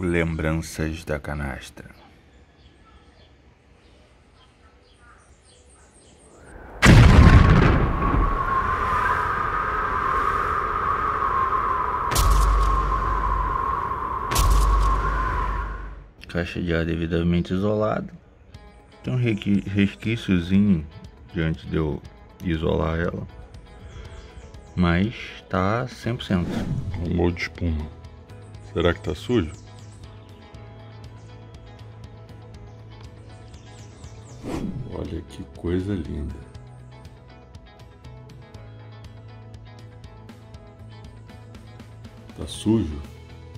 Lembranças da canastra. Caixa de ar devidamente isolada. Tem um resquíciozinho diante de eu isolar ela. Mas tá 100%. O molde de espuma. Será que tá sujo? Olha que coisa linda. Tá sujo,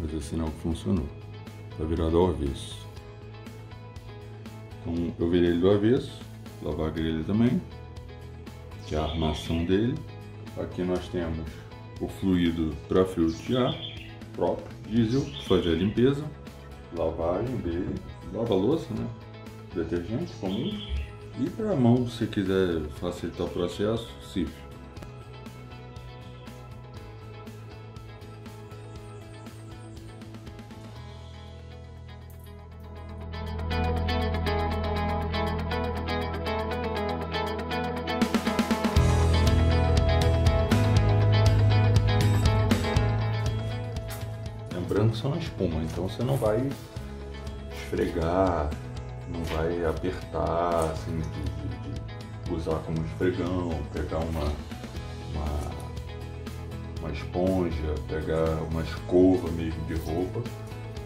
mas é sinal que funcionou. Tá virado ao avesso. Então eu virei ele do avesso, lavar a grelha também, que é a armação dele. Aqui nós temos o fluido para filtro de ar próprio, diesel, fazer a limpeza, lavagem dele, lava louça, né? Detergente comum. E para a mão, se quiser facilitar o processo, CIF. Lembrando que são espuma, então você não vai esfregar, não vai apertar, assim, de, de, de usar como esfregão, pegar uma, uma, uma esponja, pegar uma escova mesmo de roupa,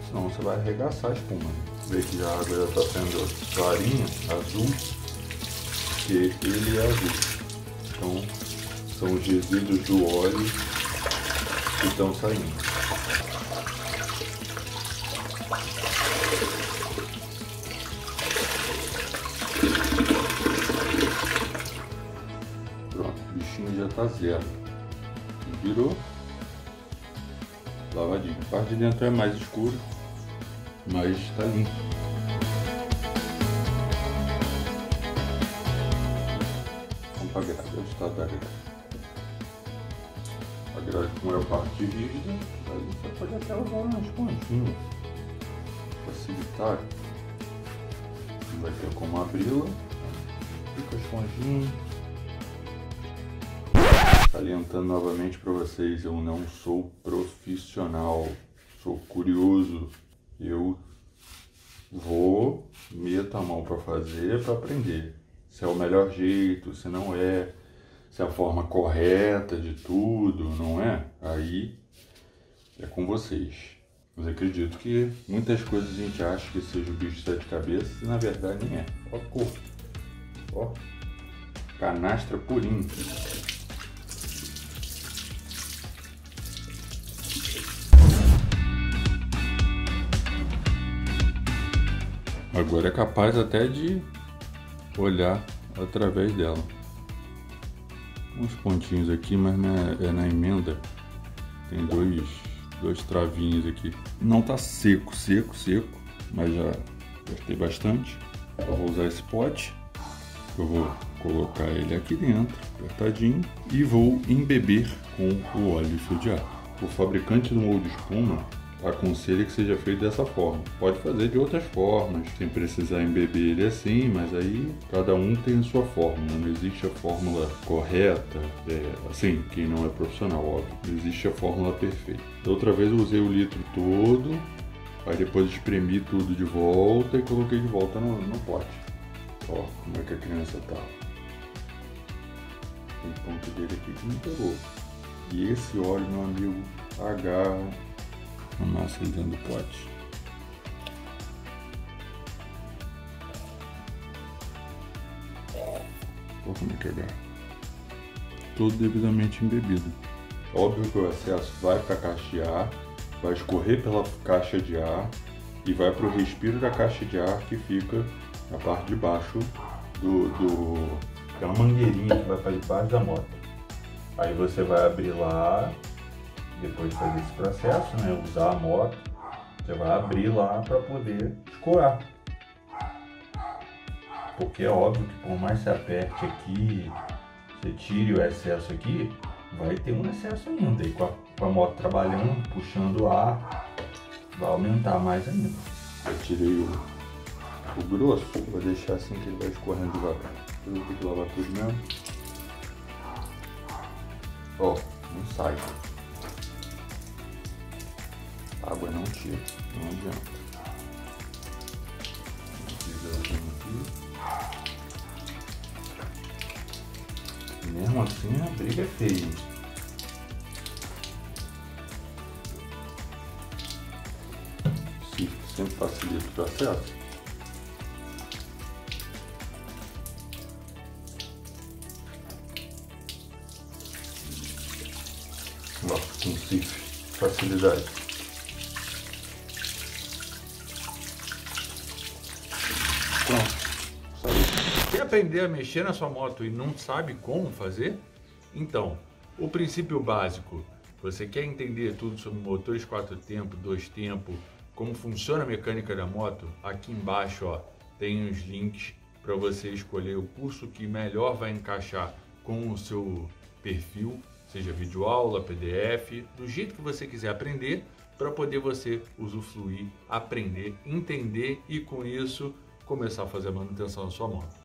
senão você vai arregaçar a espuma. Né? Vê que a água já está sendo clarinha, azul, porque ele é azul. Então são os resíduos do óleo que estão saindo. Zero. Virou. Lavadinho. A parte de dentro é mais escuro, mas tá limpo. Vamos pra grade, é o estado da grade. A grade como é a parte rígida, aí você pode até usar umas pontinhas. Facilitar. Não vai ter como abri-la. Fica a esponjinha. Salientando novamente para vocês, eu não sou profissional, sou curioso. Eu vou, meto a mão para fazer, para aprender. Se é o melhor jeito, se não é, se é a forma correta de tudo, não é? Aí é com vocês. Mas acredito que muitas coisas a gente acha que seja o bicho de sete cabeças e na verdade nem é. Ó a cor. Ó. Canastra purinho. Agora é capaz até de olhar através dela. Uns pontinhos aqui, mas na, é na emenda. Tem dois, dois travinhos aqui. Não tá seco, seco, seco, mas já gastei bastante. Eu vou usar esse pote. Eu vou colocar ele aqui dentro, apertadinho, e vou embeber com o óleo de. O fabricante do molde de espuma aconselho que seja feito dessa forma. Pode fazer de outras formas, sem precisar embeber ele assim, mas aí cada um tem a sua fórmula. Não existe a fórmula correta, é, assim, quem não é profissional, óbvio. Não existe a fórmula perfeita. Da outra vez eu usei o litro todo, aí depois espremi tudo de volta e coloquei de volta no, no pote. Ó, como é que a criança tá. Tem ponto dele aqui que não pegou. E esse óleo, meu amigo, agarra a massa dentro do pote. Olha como é que é Todo devidamente embebido. Óbvio que o excesso vai para a caixa de ar, vai escorrer pela caixa de ar e vai para o respiro da caixa de ar que fica na parte de baixo do, do mangueirinha que vai para debaixo da moto. Aí você vai abrir lá depois de fazer esse processo, né, usar a moto, você vai abrir lá para poder escoar. Porque é óbvio que por mais que você aperte aqui, você tire o excesso aqui, vai ter um excesso ainda. E com a, com a moto trabalhando, puxando o ar, vai aumentar mais ainda. Eu tirei o, o grosso, vou deixar assim que ele vai escorrendo devagar. Eu vou ter que lavar tudo mesmo. Ó, não sai. Água não tira, não adianta. Mesmo assim a briga é feia. sempre facilita o processo. Ó, com cifre, facilidade. Pronto. Quer aprender a mexer na sua moto e não sabe como fazer? Então, o princípio básico, você quer entender tudo sobre motores quatro tempos, dois tempos, como funciona a mecânica da moto, aqui embaixo ó, tem os links para você escolher o curso que melhor vai encaixar com o seu perfil, seja videoaula, PDF, do jeito que você quiser aprender, para poder você usufruir, aprender, entender e com isso começar a fazer a manutenção da sua moto.